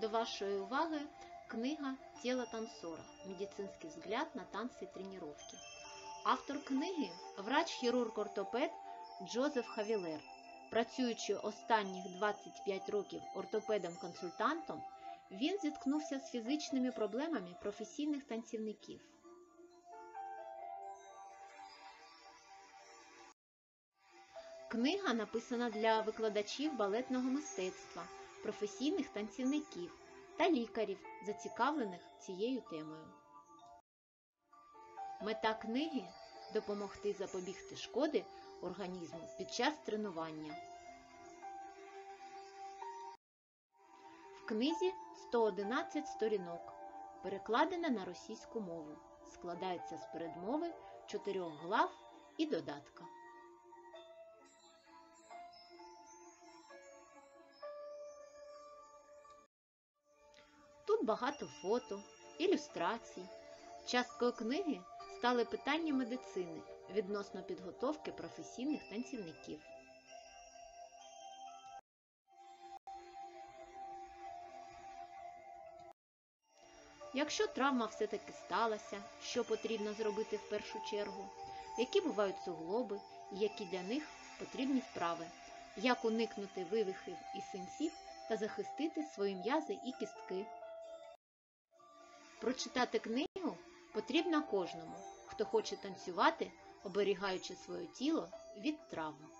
до вашої уваги книга «Тіло танцора. Медицинский взгляд на танцы и тренировки». Автор книги врач-хірург-ортопед Джозеф Хавілер. Працюючи останніх 25 років ортопедом-консультантом, він зіткнувся з фізичними проблемами професійних танцівників. Книга написана для викладачів балетного мистецтва, професійних танцівників та лікарів, зацікавлених цією темою. Мета книги допомогти запобігти шкоди організму під час тренування. В книзі 111 сторінок, перекладена на російську мову. Складається з передмови, чотирьох глав і додатка. Тут багато фото, ілюстрацій. Часткою книги стали питання медицини відносно підготовки професійних танцівників. Якщо травма все-таки сталася, що потрібно зробити в першу чергу, які бувають суглоби і які для них потрібні вправи, як уникнути вивихів і синців та захистити свої м'язи і кістки. Прочитати книгу потрібно кожному, хто хоче танцювати, оберігаючи своє тіло від травм.